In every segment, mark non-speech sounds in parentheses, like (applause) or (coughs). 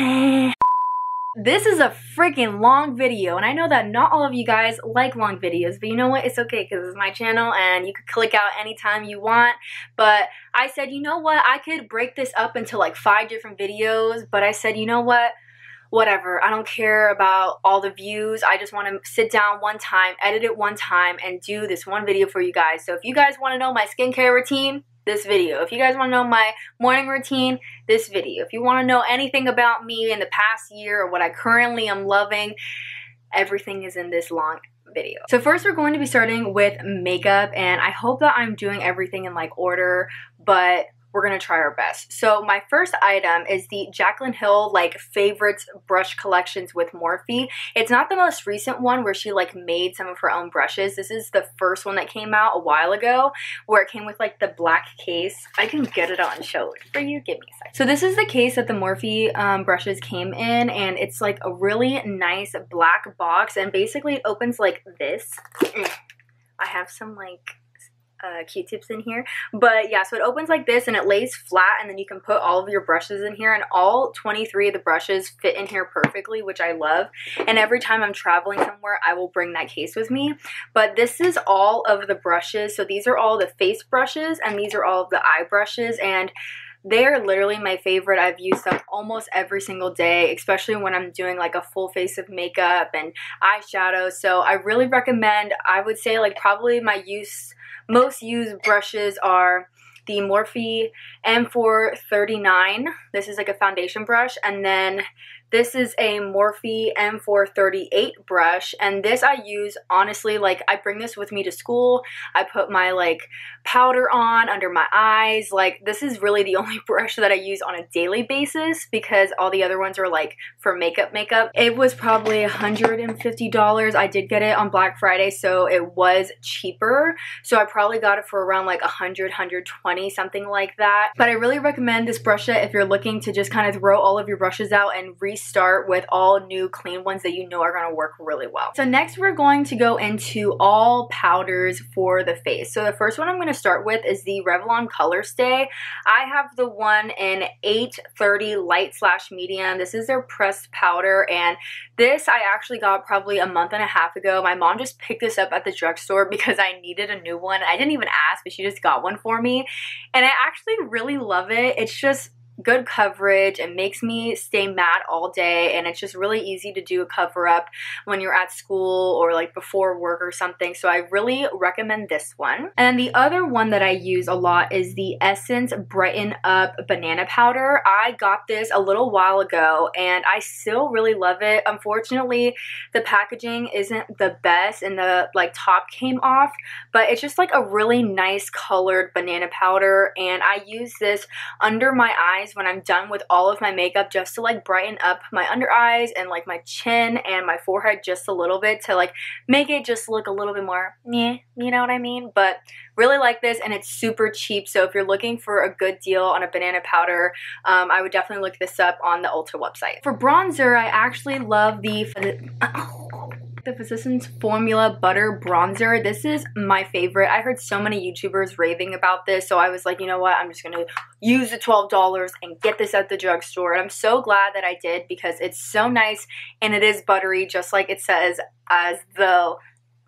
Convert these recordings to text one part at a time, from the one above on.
(sighs) This is a freaking long video and I know that not all of you guys like long videos but you know what? It's okay because it's my channel and you can click out anytime you want. But I said you know what? I could break this up into like five different videos but I said you know what? Whatever. I don't care about all the views. I just want to sit down one time edit it one time and do this one video for you guys. So if you guys want to know my skincare routine this video. If you guys want to know my morning routine, this video. If you want to know anything about me in the past year or what I currently am loving, everything is in this long video. So first we're going to be starting with makeup and I hope that I'm doing everything in like order, but we're gonna try our best. So my first item is the Jaclyn Hill like favorites brush collections with Morphe. It's not the most recent one where she like made some of her own brushes. This is the first one that came out a while ago where it came with like the black case. I can get it on show for you. Give me a second. So this is the case that the Morphe um, brushes came in and it's like a really nice black box and basically it opens like this. Mm. I have some like uh, q-tips in here. But yeah so it opens like this and it lays flat and then you can put all of your brushes in here and all 23 of the brushes fit in here perfectly which I love. And every time I'm traveling somewhere I will bring that case with me. But this is all of the brushes. So these are all the face brushes and these are all of the eye brushes. And they're literally my favorite. I've used them almost every single day, especially when I'm doing like a full face of makeup and eyeshadow. So I really recommend, I would say like probably my use most used brushes are the Morphe M439. This is like a foundation brush. And then this is a Morphe M438 brush and this I use honestly like I bring this with me to school. I put my like powder on under my eyes. Like this is really the (laughs) only brush that I use on a daily basis because all the other ones are like for makeup makeup. It was probably $150. I did get it on Black Friday so it was cheaper. So I probably got it for around like 100, 120 something like that. But I really recommend this brush if you're looking to just kind of throw all of your brushes out and re start with all new clean ones that you know are going to work really well. So next we're going to go into all powders for the face. So the first one I'm going to start with is the Revlon Color Stay. I have the one in 830 light slash medium. This is their pressed powder and this I actually got probably a month and a half ago. My mom just picked this up at the drugstore (laughs) because I needed a new one. I didn't even ask, but she just got one for me. And I actually really love it. It's just good coverage. It makes me stay matte all day and it's just really easy to do a cover up when you're at school or like before work or something. So I really recommend this one. And the other one that I use a lot is the Essence Brighten Up Banana Powder. I got this a little while ago and I still really love it. Unfortunately, the packaging isn't the best and the like top came off, but it's just like a really nice colored banana powder and I use this under my eyes eyes when I'm done with all of my makeup just to like brighten up my under eyes and like my chin and my forehead just a little bit to like make it just look a little bit more yeah, you know what I mean? But really like this and it's super cheap. So if you're looking for a good deal on a banana powder, um, I would definitely look this up on the Ulta website. For bronzer, I actually love the (coughs) the Physicians Formula Butter Bronzer. This is my favorite. I heard so many YouTubers raving about this, so I was like, you know what, I'm just gonna use the $12 and get this at the drugstore. And I'm so glad that I did because it's so nice and it is buttery, just like it says as the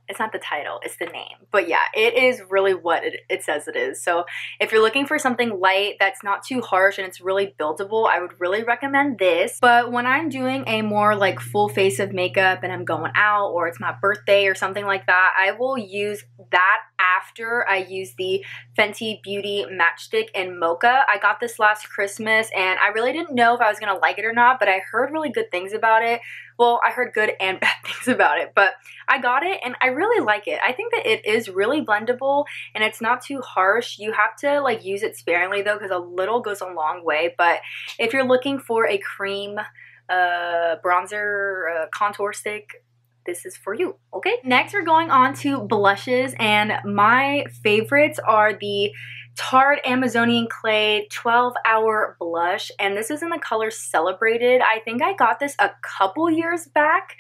it's not the title, it's the name. But yeah, it is really what it, it, says it is. So if you're looking for something light that's not too harsh and it's really buildable, I would really recommend this. But when I'm doing a more like full face of makeup and I'm going out or it's my birthday or something like that, I will use that after I use the Fenty Beauty Match Stix in Mocha. I got this last Christmas and I really didn't know if I was going to like it or not, but I heard really good things about it. Well, I heard good and (laughs) bad things about it, but I got it and I really like it. I think that it is really blendable and it's not too harsh. You have to like use it sparingly though because a little goes a long way, but if you're looking for a cream uh, bronzer uh, contour stick, this is for you, okay? Next, we're going on to blushes, and my favorites are the Tarte Amazonian Clay 12 Hour Blush. And this is in the color Celebrated. I think I got this a couple years back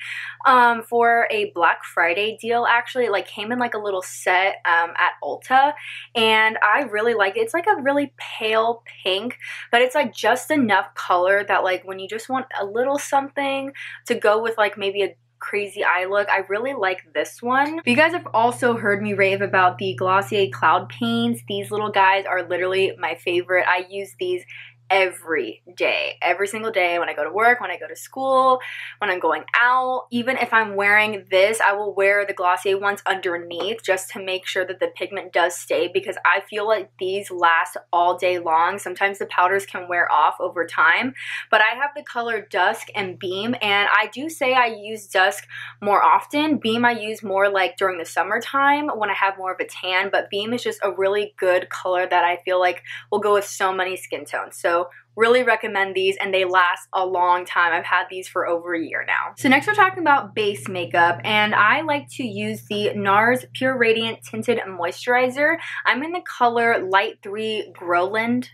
um, for a Black Friday deal, actually. It like came in like a little set um, at Ulta. And I really like it. It's like a really pale pink, but it's like just enough color that like when you just want a little something to go with like maybe a crazy eye look. I really like this one. But you guys have also heard me rave about the Glossier Cloud Paints. These little guys are literally my favorite. I use these every day, every single day when I go to work, when I go to school, when I'm going out. Even if I'm wearing this, I will wear the Glossier ones underneath just to make sure that the pigment does stay because I feel like these last all day long. Sometimes the powders can wear off over time, but I have the color Dusk and Beam and I do say I use Dusk more often. Beam I use more like during the summertime when I have more of a tan, but Beam is just a really good color that I feel like will go with so many skin tones. So really recommend these and they last a long time. I've had these for over a year now. So next we're talking about base makeup and I like to use the NARS Pure Radiant Tinted Moisturizer. I'm in the color Light 3 Growland.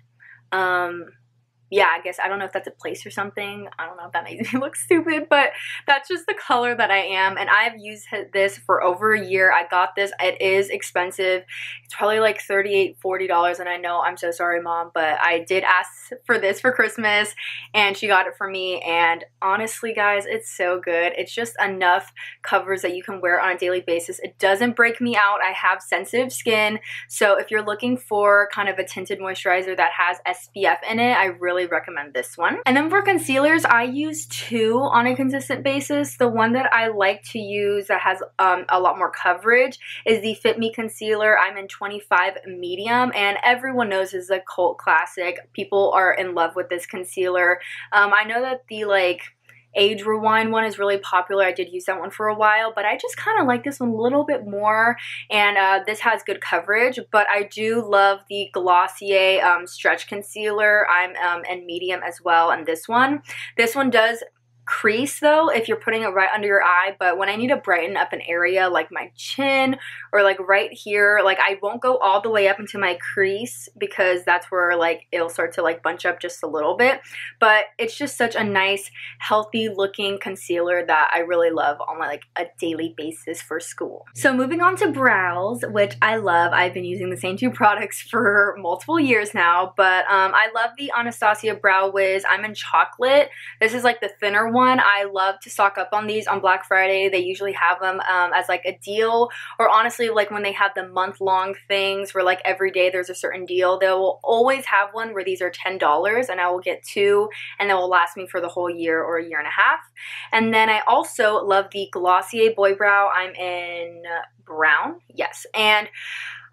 Um, yeah, I guess I don't know if that's a place or something. I don't know if that makes (laughs) me look stupid, but that's just the color that I am. And I've used this for over a year. I got this. It is expensive. It's probably like $38, $40. And I know I'm so sorry, mom, but I did ask for this for Christmas and she got it for me. And honestly, guys, it's so good. It's just enough covers that you can wear on a daily basis. It doesn't break me out. I have sensitive skin. So if you're looking for kind of a tinted moisturizer that has SPF in it, I really really recommend this one. And then for concealers, I use two on a consistent basis. The one that I like to use that has um, a lot more coverage is the Fit Me Concealer. I'm in 25 medium and everyone knows this is a cult classic. People are in love with this concealer. Um, I know that the like Age Rewind one is really popular. I did use that one for a while, but I just kind of like this one a little bit more. And uh, this has good coverage, but I do love the Glossier um, Stretch Concealer. I'm um, in medium as well and this one. This one does crease though if you're putting it right under your eye but when I need to brighten up an area like my chin or like right here like I won't go all the way up into my crease because that's where like it'll start to like bunch up just a little bit. But it's just such a nice healthy looking concealer that I really love on like a daily basis for school. So moving on to brows which I love. I've been using the same two (laughs) products for multiple years now but um, I love the Anastasia Brow Wiz. I'm in chocolate. This is like the thinner one one. I love to stock up on these on Black Friday. They usually have them um, as like a deal or honestly like when they have the month long things where like every day there's a certain deal. They will always have one where these are $10 and I will get two and they will last me for the whole year or a year and a half. And then I also love the Glossier Boy Brow. I'm in brown. Yes. And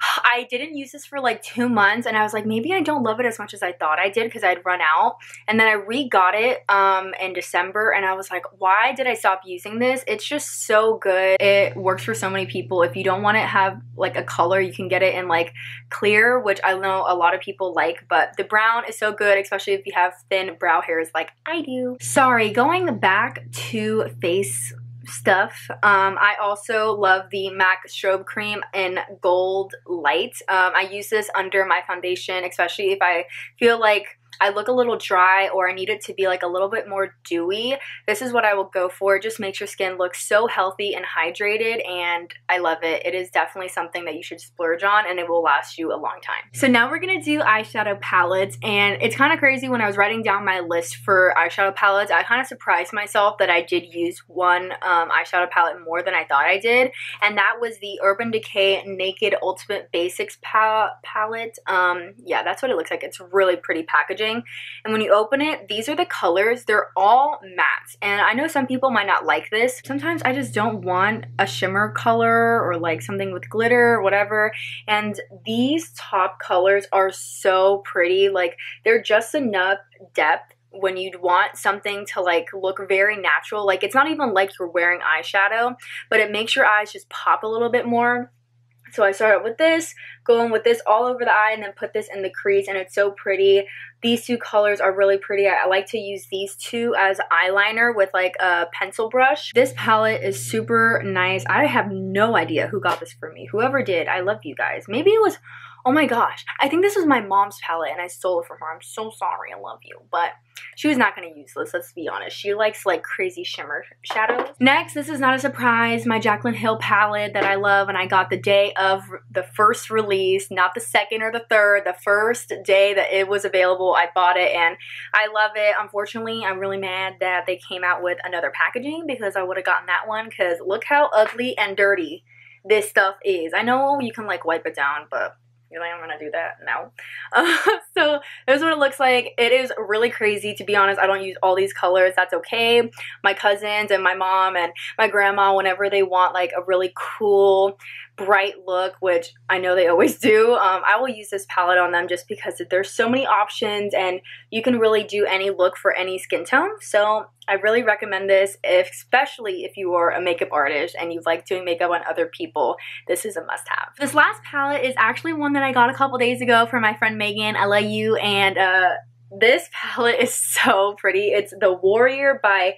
I didn't use this for like two months and I was like, maybe I don't love it as much as I thought I did because I'd run out. And then I re-got it um, in December and I was like, why did I stop using this? It's just so good. It works for so many people. If you don't want to have like a color, you can get it in like clear, which I know a lot of people like, but the brown is so good, especially if you have thin brow hairs like I do. Sorry, going back to face stuff. Um, I also love the MAC Strobe Cream in Gold Light. Um, I use this under my foundation, especially if I feel like I look a little dry or I need it to be like a little bit more dewy, this is what I will go for. It just makes your skin look so healthy and hydrated and I love it. It is definitely something that you should splurge on and it will last you a long time. So now we're going to do eyeshadow palettes and it's kind of crazy when I was writing down my list for eyeshadow palettes, I kind of surprised myself that I did use one um, eyeshadow palette more than I thought I did and that was the Urban Decay Naked Ultimate Basics pal palette. Um, yeah, that's what it looks like. It's really pretty packaging packaging. And when you open it, these are the colors. They're all matte. And I know some people might not like this. Sometimes I just don't want a shimmer color or like something with glitter or whatever. And these top colors are so pretty. Like they're just enough depth when you'd want something to like look very natural. Like it's not even like you're wearing eyeshadow, but it makes your eyes just pop a little bit more. So I started with this, going with this all over the eye and then put this in the crease and it's so pretty. These two colors are really pretty. I, I like to use these two as eyeliner with like a pencil brush. This palette is super nice. I have no idea who got this for me. Whoever did, I love you guys. Maybe it was Oh my gosh. I think this was my mom's palette and I stole it from her. I'm so sorry. I love you. But she was not going to use this, let's be honest. She likes like crazy shimmer shadows. Next, this is not a surprise, my Jaclyn Hill palette that I love and I got the day of the first release, not the second or the third, the first day that it was available, I bought it and I love it. Unfortunately, I'm really mad that they came out with another packaging because I would have gotten that one because look how ugly and dirty this stuff is. I know you can like wipe it down, but you think I'm gonna do that? No. Uh, (laughs) so this is what it looks like. It is really crazy to be honest. I don't use all these colors. That's okay. My cousins and my mom and my grandma, whenever they want like a really cool bright look, which I know they always (laughs) do, um, I will use this palette on them just because there's so many options and you can really do any look for any skin tone. So I really recommend this, especially if you are a makeup artist and you like doing makeup on other people. This is a must-have. This last palette is actually one that I got a couple days ago from my friend Megan. I love you, and uh, this (laughs) palette is so pretty. It's The Warrior by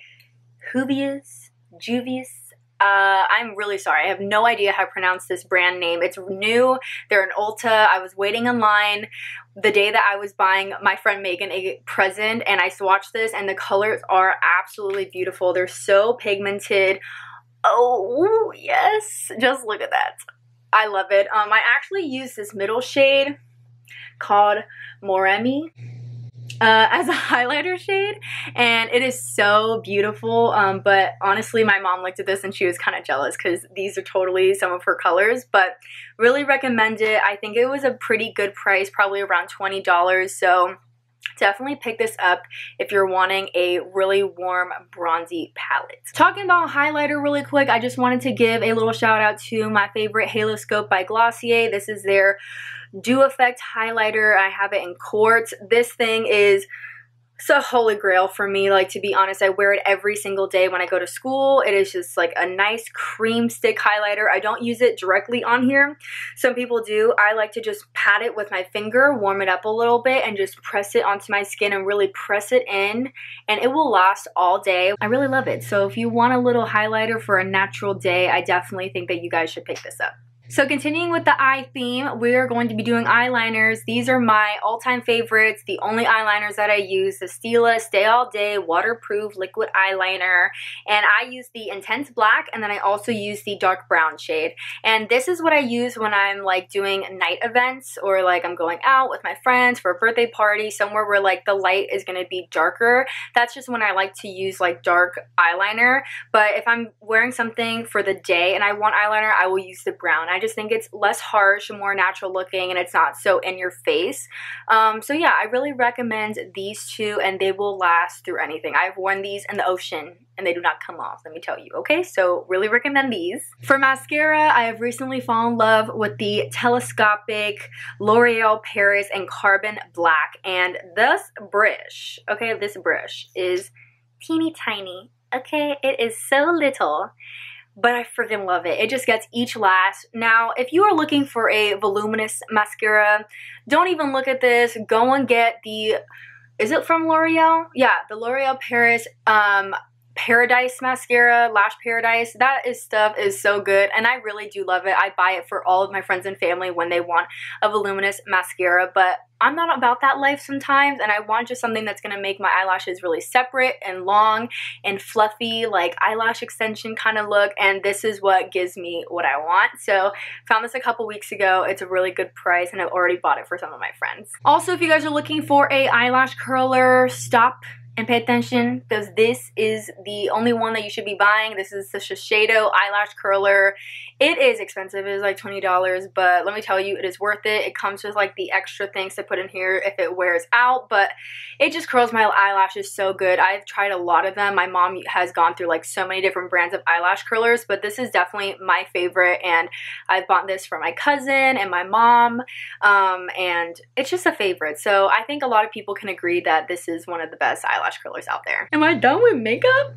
Juvia's Juvia's uh, I'm really sorry. I have no idea how to pronounce this brand name. It's new. They're in Ulta. I was waiting in line the day that I was buying my friend Megan a present and I swatched this and the colors are absolutely beautiful. They're so pigmented. Oh, yes. Just look at that. I love it. Um, I actually used this middle shade called Moremi uh, as a (laughs) highlighter shade and it is so beautiful um, but honestly my mom looked at this and she was kind of jealous because these are totally some of her colors but really recommend it. I think it was a pretty good price probably around $20 so definitely pick this up if you're wanting a really warm bronzy palette. Talking about highlighter really quick, I just wanted to give a little shout out to my favorite Haloscope by Glossier. This is their Dew Effect highlighter. I have it in quartz. This thing is it's a holy grail for me. Like, to be honest, I wear it every single day when I go to school. It is just like a nice cream stick highlighter. I don't use it directly on here. Some people do. I like to just pat it with my finger, warm it up a little bit, and just press it onto my skin and really press it in. And it will last all day. I really love it. So if you want a little highlighter for a natural day, I definitely think that you guys should pick this up. So continuing with the eye theme, we're going to be doing eyeliners. These are my all-time favorites, the only eyeliners that I use, the Stila Stay All Day Waterproof Liquid Eyeliner. And I use the Intense Black and then I also use the Dark Brown shade. And this is what I use when I'm like doing night events or like I'm going out with my friends for a birthday party, somewhere where like the light is going to be darker. That's just when I like to use like dark eyeliner. But if I'm wearing something for the day and I want eyeliner, I will use the brown. I just think it's less harsh, more natural looking, and it's not so in your face. Um, so yeah, I really recommend these two and they will last through anything. I've worn these in the ocean and they do not come off, let me tell you, okay? So really recommend these. For mascara, I have recently fallen in love with the telescopic L'Oreal Paris and Carbon Black. And this brush, okay, this brush is teeny tiny, okay? It is so little but I freaking love it. It just gets each lash. Now, if you are looking for a voluminous mascara, don't even look at this. Go and get the, is it from L'Oreal? Yeah, the L'Oreal Paris um, Paradise mascara, Lash Paradise. That is stuff is so good and I really do love it. I buy it for all of my friends and family when they want a voluminous mascara, but I'm not about that life sometimes and I want just something that's going to make my eyelashes really separate and long and fluffy like eyelash extension kind of look and this is what gives me what I want. So found this a couple weeks ago. It's a really good price and I've already bought it for some of my friends. Also if you guys are looking for a eyelash curler, stop and pay attention because this is the only one that you should be buying. This is the Shiseido eyelash curler. It is expensive. It is like $20, but let me tell you, it is worth it. It comes with like the extra things to put in here if it wears out, but it just curls my eyelashes so good. I've tried a lot of them. My mom has gone through like so many different brands of eyelash curlers, but this is definitely my favorite, and I've bought this for my cousin and my mom, um, and it's just a favorite. So I think a lot of people can agree that this is one of the best eyelash eyelash curlers out there. Am I done with makeup?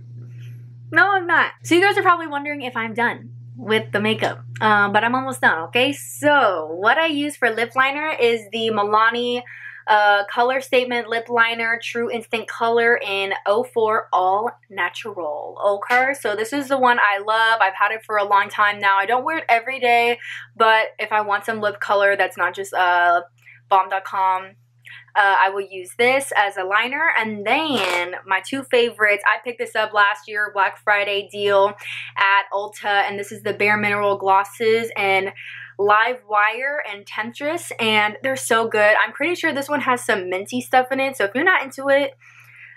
No, I'm not. So you guys are probably wondering if I'm done with the makeup, um, but I'm almost done, okay? So what I use for lip liner is the Milani uh, Color Statement Lip Liner True Instant Color in 04 All Natural. Okay, so this is the one I love. I've had it for a long time now. I don't wear it every day, but if I want some lip color that's not just uh, bomb.com uh, I will use this as a liner. And then my two favorites, I picked this up last year, Black Friday deal at Ulta. And this is the Bare Mineral Glosses and Live Wire and Temptress. And they're so good. I'm pretty sure this one has some minty stuff in it. So if you're not into it,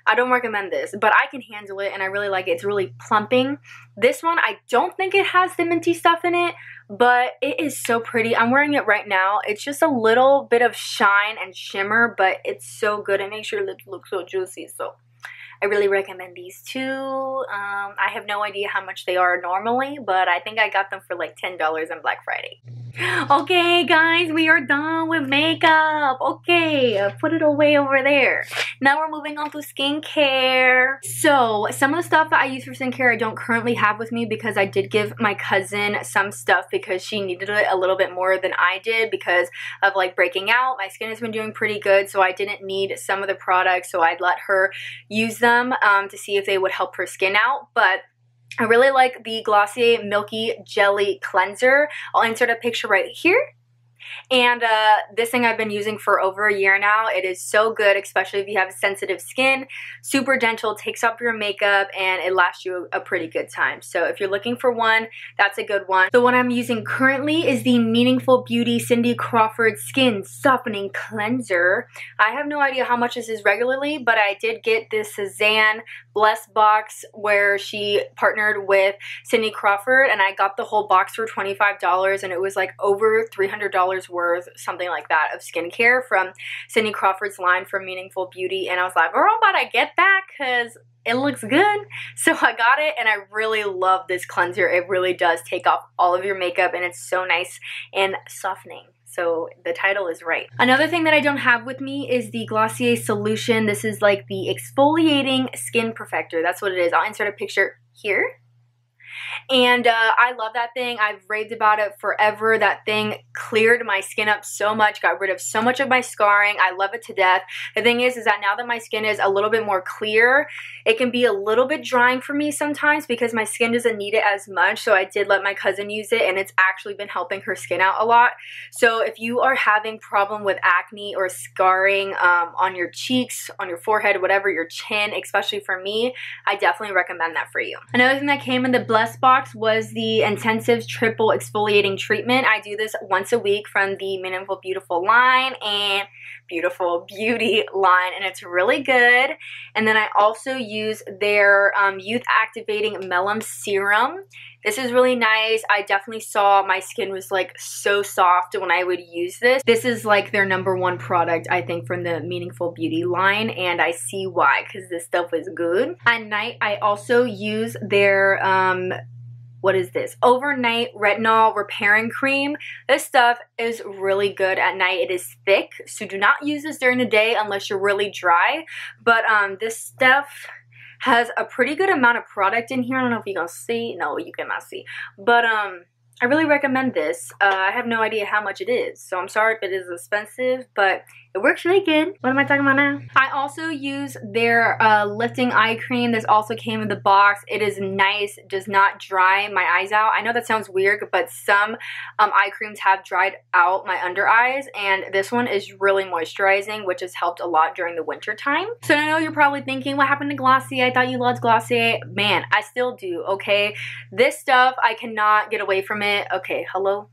I don't recommend this, but I can handle it and I really like it. It's really plumping. This one, I don't think it has the minty stuff in it, but it is so pretty. I'm wearing it right now. It's just a little bit of shine and shimmer, but it's so good. It makes your lips look so juicy. So I really recommend these two. Um, I have no idea how much they are normally, but I think I got them for like $10 on Black Friday. Okay, guys, we are done with makeup. Okay, put it away over there. Now we're moving on to skincare. So, some of the stuff that I use for skincare I don't currently have with me because I did give my cousin some stuff because she needed it a little bit more than I did because of like breaking out. My skin has been doing pretty good, so I didn't need some of the products, so I'd let her use them um, to see if they would help her skin out. But I really like the Glossier Milky Jelly Cleanser. I'll insert a picture right here. And uh, this thing I've been using for over a year now. It is so good, especially if you have sensitive skin. Super gentle, takes off your makeup, and it lasts you a pretty good time. So if you're looking for one, that's a good one. The one I'm using currently is the Meaningful Beauty Cindy Crawford Skin Softening Cleanser. I have no idea how much this is regularly, but I did get this Suzanne Bless box where she partnered with Cindy Crawford, and I got the whole box for $25, and it was like over $300 worth, something like that, of skincare from Cindy Crawford's line from Meaningful Beauty. And I was like, girl, but I get that because it looks good. So I got it and I really love this cleanser. It really does take off all of your makeup and it's so nice and softening. So the title is right. Another thing that I don't have with me is the Glossier Solution. This is like the exfoliating skin perfector. That's what it is. I'll insert a picture here. And uh, I love that thing. I've raved about it forever. That thing cleared my skin up so much, got rid of so much of my scarring. I love it to death. The thing is, is that now that my skin is a little bit more clear, it can be a little bit drying for me sometimes because my skin doesn't need it as much. So I did let my cousin use it and it's actually been helping her skin out a lot. So if you are having problem with acne or scarring um, on your cheeks, on your forehead, whatever, your chin, especially for me, I definitely recommend that for you. Another thing that came in the Box was the Intensive Triple Exfoliating Treatment. I do this once a week from the Meaningful Beautiful line and Beautiful Beauty line, and it's really good. And then I also use their um, Youth Activating Melon Serum. This is really nice. I definitely saw my skin was like so soft when I would use this. This is like their number one product, I think, from the Meaningful Beauty line, and I see why, because this stuff is good. At night, I also use their um, what is this? Overnight Retinol Repairing Cream. This stuff is really good at night. It is thick, so do not use this during the day unless you're really dry. But um, this stuff has a pretty good amount of product in here. I don't know if you can see. No, you cannot see. But um, I really recommend this. Uh, I have no idea how much it is, so I'm sorry if it is expensive, but it works really good. What am I talking about now? I also use their uh, lifting eye cream. This also came in the box. It is nice, does not dry my eyes out. I know that sounds weird, but some um, eye creams have dried out my under eyes, and this one is really moisturizing, which has helped a lot during the winter time. So I know you're probably thinking, what happened to Glossier? I thought you loved Glossier. Man, I still do, okay? This stuff, I cannot get away from it. Okay, hello?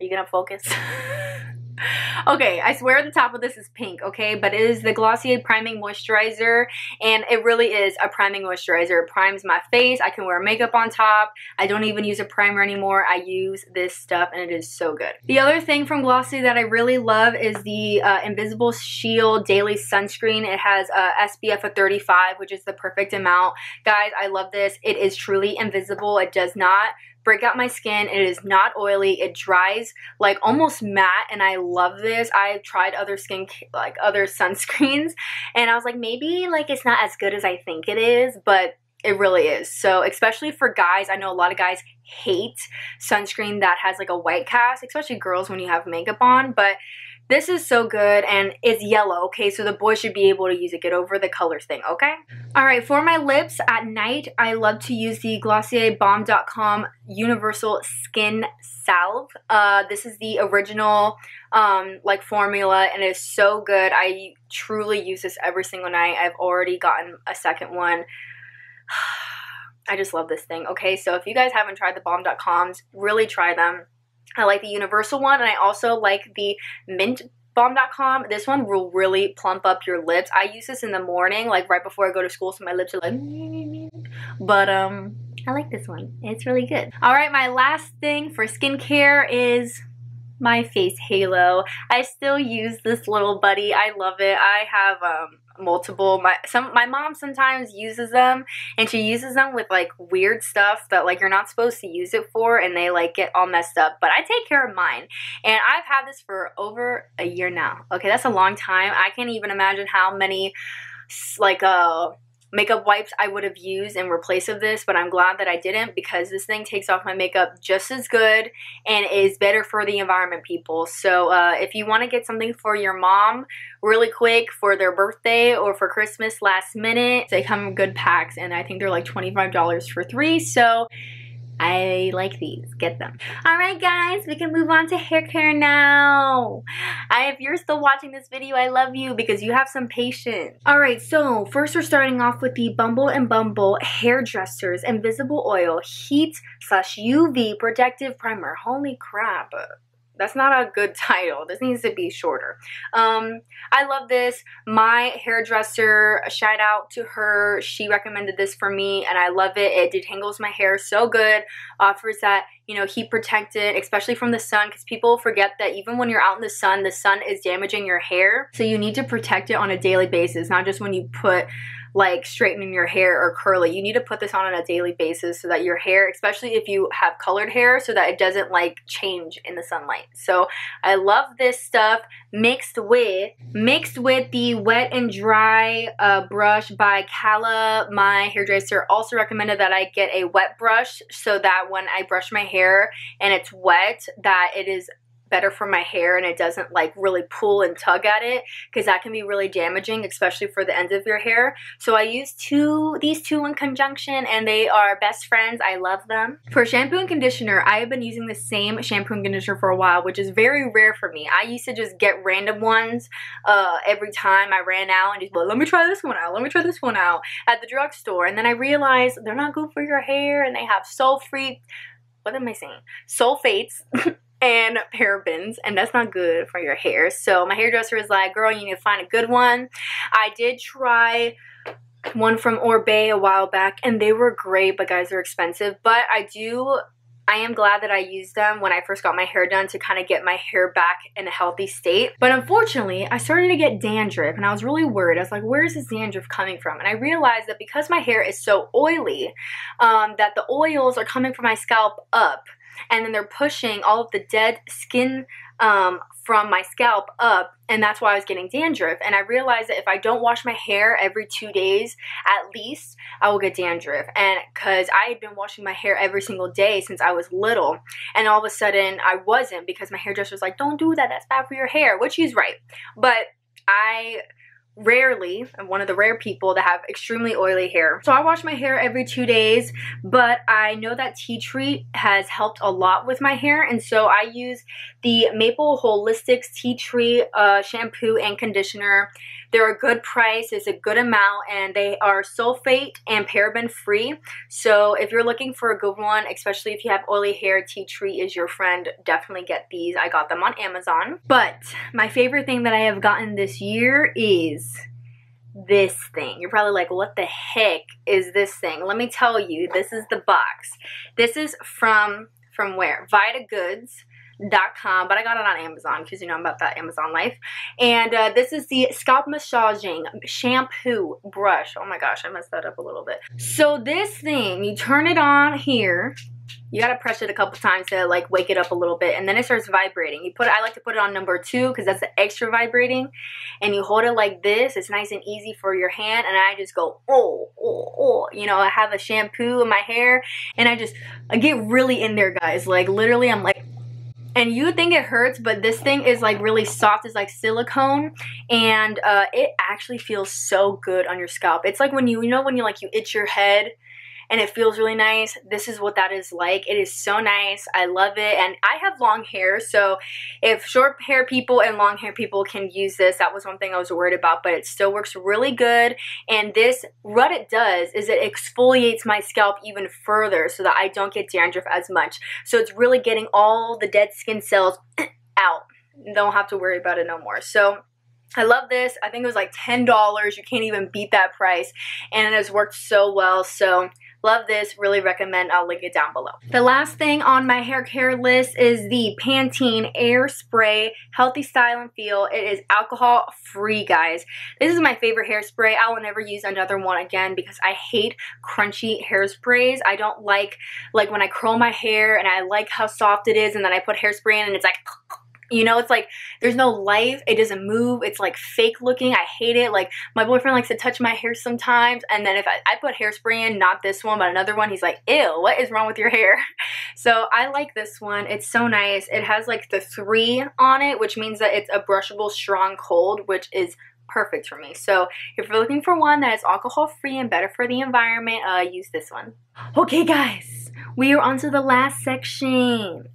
Are you gonna focus? (laughs) (laughs) okay, I swear the top of this is pink, okay? But it is the Glossier Priming Moisturizer, and it really is a priming moisturizer. It primes my face. I can wear makeup on top. I don't even use a primer anymore. I use this stuff, and it is so good. The other thing from Glossier that I really love is the uh, Invisible Shield Daily Sunscreen. It has a SPF of 35, which is the perfect amount. Guys, I love this. It is truly invisible. It does not break out my skin. It is not oily. It dries like almost matte and I love this. I've tried other skin like other sunscreens (laughs) and I was like maybe like it's not as good as I think it is, but it really is. So especially for guys, I know a lot of guys hate sunscreen that has like a white cast, especially girls when you have makeup on, but This is so good and it's yellow, okay? So the boys should be able to use it. Get over the colors thing, okay? All right, for my lips at night, I love to use the Glossier Balm.com Universal Skin Salve. Uh, this is the original um, like formula and it's so good. I truly use this every single night. I've already gotten a second one. (sighs) I just love this thing. Okay, so if you guys haven't tried the balm.coms, really try them. I like the universal one and I also like the mint balm.com. This one will really plump up your lips. I use this in the morning, like right before I go to school, so my lips are like, but um, I like this one. It's really good. All right, my last thing for skincare is my face halo. I still use this little buddy. I love it. I have um multiple. My some my mom sometimes uses them and she uses them with like weird stuff that like you're not supposed to use it for and they like get all messed up but i take care of mine. And i've had this for over a year now. Okay that's a long time. I can't even imagine how many like uh makeup wipes I would have used in replace of this, but I'm glad that I didn't because this thing takes off my makeup just as good and is better for the environment, people. So uh, if you want to get something for your mom really quick for their birthday or for Christmas last minute, they come in good packs and I think they're like $25 for three. So I like these. Get them. Alright guys, we can move on to hair care now. I, if you're still watching this video, I love you because you have some patience. Alright, so first we're starting off with the Bumble and Bumble Hairdressers Invisible Oil Heat slash UV Protective Primer. Holy crap that's not a good (laughs) title. This needs to be shorter. Um, I love this. My hairdresser, shout out to her. She recommended this for me and I love it. It detangles my hair so good. Offers that, you know, heat protected, especially from the sun because people forget that even when you're out in the sun, the sun is damaging your hair. So you need to protect it on a daily basis, not just when you put like straightening your hair or curly. You need to put this on on a daily basis so that your hair, especially if you have colored hair, so that it doesn't like change in the sunlight. So I love this stuff mixed with mixed with the wet and dry uh, brush by Kala. My hairdresser also recommended that I get a wet brush so that when I brush my hair and it's wet that it is better for my hair and it doesn't like really pull and tug at it because that can be really damaging especially for the ends of your hair. So I use two these two in conjunction and they are best friends. I love them. For shampoo and conditioner I have been using the same shampoo and conditioner for a while which is very rare for me. I used to just get random ones uh, every time I ran out and just well, let me try this one out. Let me try this one out. At the drugstore. And then I realized they're not good for your hair and they have sulfate what am I saying? Sulfates (laughs) and parabens and that's not good for your hair. So my hairdresser was like girl you need to find a good one. I did try one from Oribe a while back and they were great but guys they're expensive. But I do I am glad that I used them when I first got my hair done to kind of get my hair back in a healthy state. But unfortunately, I started to get dandruff and I was really worried. I was like, where is this dandruff coming from? And I realized that because my hair is so oily, um, that the oils are coming from my scalp up and then they're pushing all of the dead skin um, from my scalp up and that's why I was getting dandruff. And I realized that if I don't wash my hair every two days at least I will get dandruff. And because I had been washing my hair every single day since I was little and all of a sudden I wasn't because my hairdresser was like don't do that that's bad for your hair which he's right. But I rarely, I'm one of the rare people that have extremely oily hair. So I wash my hair every two days, but I know that tea tree has helped a lot with my hair. And so I use the Maple Holistics Tea Tree uh, shampoo and conditioner. They're a good price, it's a good amount, and they are sulfate and paraben free. So if you're looking for a good one, especially if you have oily hair, tea tree is your friend. Definitely get these. I got them on Amazon. But my favorite thing that I have gotten this year is this thing. You're probably like, what the heck is this thing? Let me tell you, this is the box. This is from, from where? Vita Goods com, but I got it on Amazon because you know I'm about that Amazon life. And uh, this is the scalp massaging shampoo brush. Oh my gosh, I messed that up a little bit. So this thing, you turn it on here. You gotta press it a couple times to like wake it up a little bit and then it starts vibrating. You put I like to put it on number two because that's the extra vibrating. And you hold it like this. It's nice and easy for your hand and I just go, oh, oh, oh. You know, I have a shampoo in my hair and I just, I get really in there guys. Like literally I'm like, and you think it hurts but this thing is like really soft it's like silicone and uh, it actually feels so good on your scalp it's like when you you know when you like you itch your head and it feels really nice. This is what that is like. It is so nice. I love it. And I have long hair, so if short hair people and long hair people can use this, that was one thing I was worried about, but it still works really good. And this, what it does is it exfoliates my scalp even further so that I don't get dandruff as much. So it's really getting all the dead skin cells (clears throat) out. Don't have to worry about it no more. So I love this. I think it was like $10. You can't even beat that price. And it has worked so well. So Love this, really recommend, I'll link it down below. The last thing on my hair care list is the Pantene Air Spray Healthy Style and Feel. It is alcohol free, guys. This is my favorite hairspray. I will never use another one again because I hate crunchy hairsprays. I don't like, like when I curl my hair and I like how soft it is and then I put hairspray in and it's like you know, it's like there's no life. It doesn't move. It's like fake looking. I hate it. Like my boyfriend likes to touch my hair sometimes. And then if I, I put hairspray in, not this one, but another one, he's like, ew, what is wrong with your hair? (laughs) So I like this one. It's so nice. It has like the three on it, which means that it's a brushable strong cold, which is perfect for me. So if you're looking for one that is alcohol free and better for the environment, uh, use this one. Okay guys, we are on to the last section.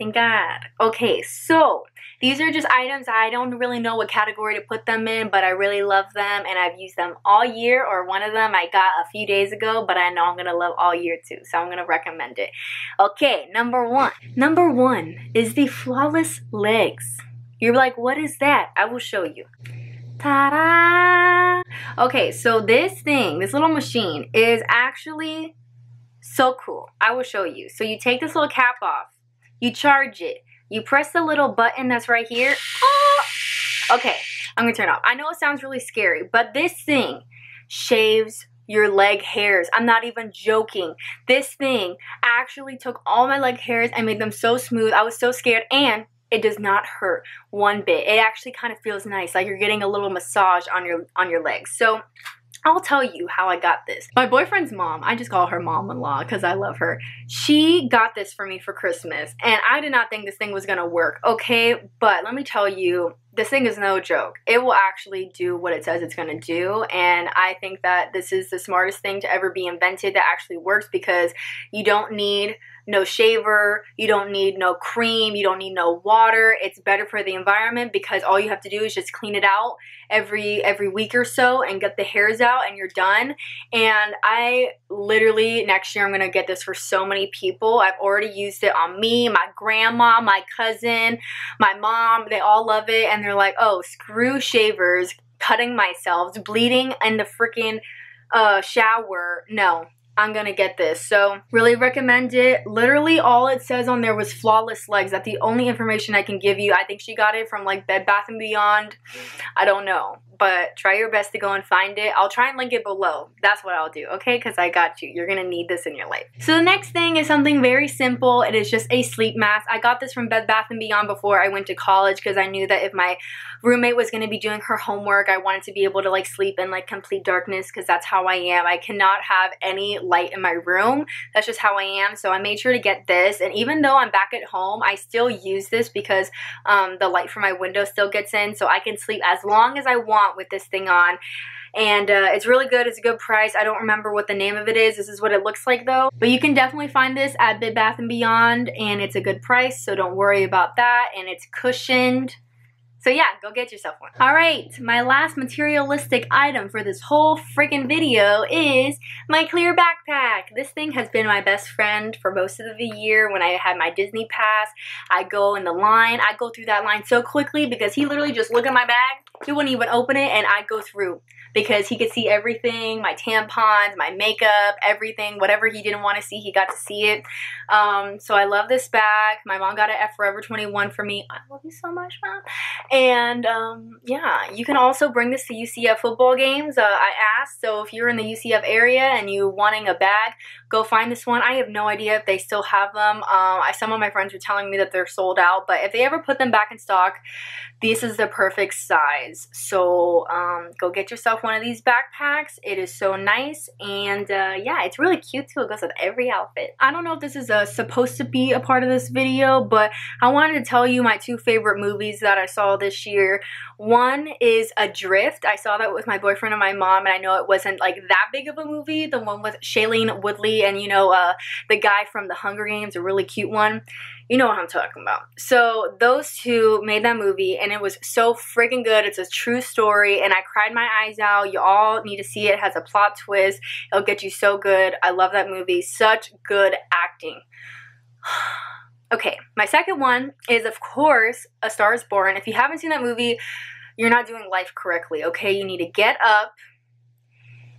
Thank God. Okay, so these are just items I don't really know what category to put them in, but I really love them and I've used them all year or one of them I got a few days ago, but I know I'm going to love all year too, so I'm going to recommend it. Okay, number one. Number one is the Flawless Legs. You're like, what is that? I will show you. Ta-da! Okay, so this thing, this little machine is actually so cool. I will show you. So you take this little cap off you charge it. You press the little button that's right here. Oh! Okay, I'm gonna turn off. I know it sounds really scary, but this thing shaves your leg hairs. I'm not even joking. This thing actually took all my leg hairs and made them so smooth. I was so scared and it does not hurt one bit. It actually kind of feels nice, like you're getting a little massage on your on your legs. So I'll tell you how I got this. My boyfriend's mom, I just call her mom-in-law because I love her. She got this for me for Christmas and I did not think this thing was gonna work, okay? But let me tell you, this thing is no joke. It will actually do what it says it's going to do. And I think that this is the smartest thing to ever be invented that actually works because you don't need no shaver, you don't need no cream, you don't need no water. It's better for the environment because all you have to do is just clean it out every every week or so and get the hairs out and you're done. And I literally next year I'm going to get this for so many people. I've already used it on me, my grandma, my cousin, my mom. They all love it and they're like, "Oh, screw shavers, cutting myself, bleeding in the freaking uh, shower. No, I'm gonna get this. So really recommend it. Literally all it says on there was flawless legs. That's the only information I can give you. I think she got it from like Bed Bath & Beyond. I don't know but try your best to go and find it. I'll try and link it below. That's what I'll do, okay? Because I got you. You're to need this in your life. So the next thing is something very simple. It is just a sleep mask. I got this from Bed Bath & Beyond before I went to college because I knew that if my roommate was to be doing her homework, I wanted to be able to like sleep in like complete darkness because that's how I am. I cannot have any light in my room. That's just how I am. So I made sure to get this. And even though I'm back at home, I still use this because um, the light from my window still gets in so I can sleep as long as I want with this thing on and uh, it's really good. It's a good price. I don't remember what the name of it is. This is what it looks like though. But you can definitely find this at Bed Bath & Beyond and it's a good price so don't worry about that and it's cushioned. So yeah, go get yourself one. Alright, my last materialistic item for this whole freaking video is my clear backpack. This thing has been my best friend for most of the year. When I had my Disney pass, I go in the line. I go through that line so quickly because he literally just look at my bag. He wouldn't even open it and I go through because he could see everything, my tampons, my makeup, everything, whatever he didn't want to see, he got to see it. Um, so I love this bag. My mom got it at Forever 21 for me. I love you so much, mom. And um, yeah, you can also bring this to UCF football games. Uh, I asked, so if you're in the UCF area and you wanting a bag, go find this one. I have no idea if they still have them. Um, I, some of my friends were telling me that they're sold out, but if they ever put them back in stock, this is the perfect size. So um, go get yourself one of these backpacks. It is so nice, and uh, yeah, it's really cute too. It goes with every outfit. I don't know if this is uh, supposed to be a part of this video, but I wanted to tell you my two favorite movies that I saw this year. One is Adrift. I saw that with my boyfriend and my mom, and I know it wasn't like that big of a movie. The one with Shailene Woodley and, you know, uh, the guy from The Hunger Games, a really cute one. You know what I'm talking about. So those two made that movie, and it was so freaking good. It's a true story, and I cried my eyes out. You all need to see it. It has a plot twist. It'll get you so good. I love that movie. Such good acting. (sighs) Okay, my second one is, of course, A Star is Born. If you haven't seen that movie, you're not doing life correctly, okay? You need to get up,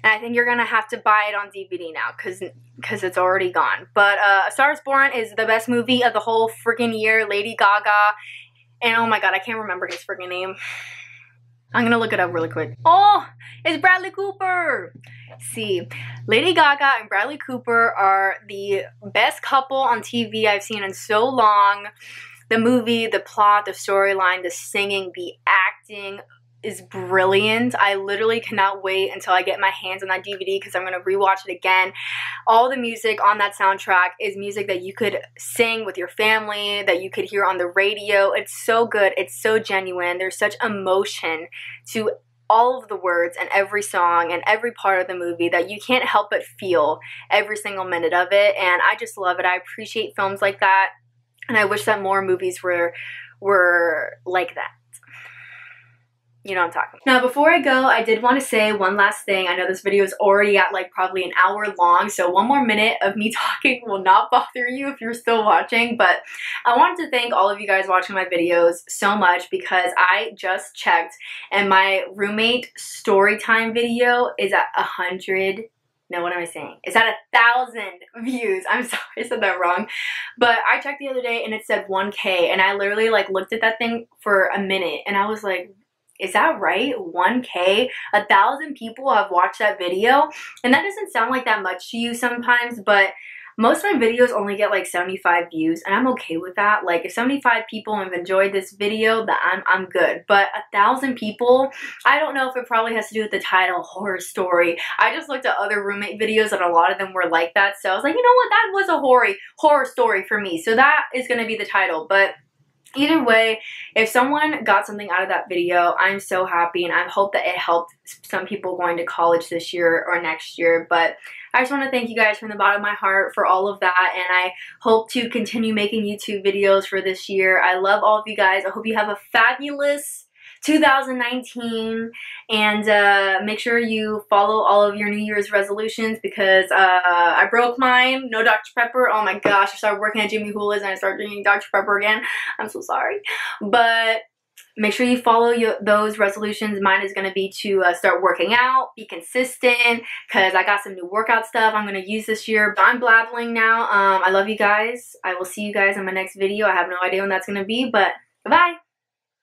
and I think you're gonna have to buy it on DVD now because because it's already gone. But uh, A Star is Born is the best movie of the whole freaking year. Lady Gaga, and oh my god, I can't remember his freaking name. I'm gonna look it up really quick. Oh, it's Bradley Cooper. See, Lady Gaga and Bradley Cooper are the best couple on TV I've seen in so long. The movie, the plot, the storyline, the singing, the acting is brilliant. I literally cannot wait until I get my hands on that DVD because I'm going to rewatch it again. All the music on that soundtrack is music that you could sing with your family, that you could hear on the radio. It's so good. It's so genuine. There's such emotion to all of the words and every song and every part of the movie that you can't help but feel every single minute of it and I just love it. I appreciate films like that and I wish that more movies were were like that. You know I'm talking about. Now, before I go, I did want to say one last thing. I know this video is already at like probably an hour long, so one more minute of me (laughs) talking will not bother you if you're still watching, but I wanted to thank all of you guys watching my videos so much because I just checked and my roommate story time video is at a hundred no, what am I saying? It's at a thousand views. I'm (laughs) sorry, I said that wrong. But I checked the other day and it said 1K and I literally like looked at that thing for a minute and I was like, is that right? 1K? A thousand people have watched that video. And that doesn't sound like that much to you sometimes, but most of my videos only get like 75 views and I'm okay with that. Like if 75 people have enjoyed this video, that I'm, I'm good. But a thousand people, I don't know if it probably has to do with the title, horror story. I just looked at other roommate videos and a lot of them were like that. So I was like, you know what? That was a horror, horror story for me. So that is going to be the title. But Either way, if someone got something out of that video, I'm so happy and I hope that it helped some people going to college this year or next year. But I just want to thank you guys from the bottom of my heart for all of that and I hope to continue making YouTube videos for this year. I love all of you guys. I hope you have a fabulous 2019 and uh, make sure you follow all of your New Year's resolutions because uh, I broke mine. No Dr. Pepper. Oh my gosh, I started working at Jimmy Hula's and I started drinking Dr. Pepper again. I'm so sorry. But make sure you follow your, those resolutions. Mine is going to be to uh, start working out, be consistent, because I got some new workout stuff I'm going to use this year. But I'm blabbling now. Um, I love you guys. I will see you guys in my next video. I have no idea when that's going to be, but bye.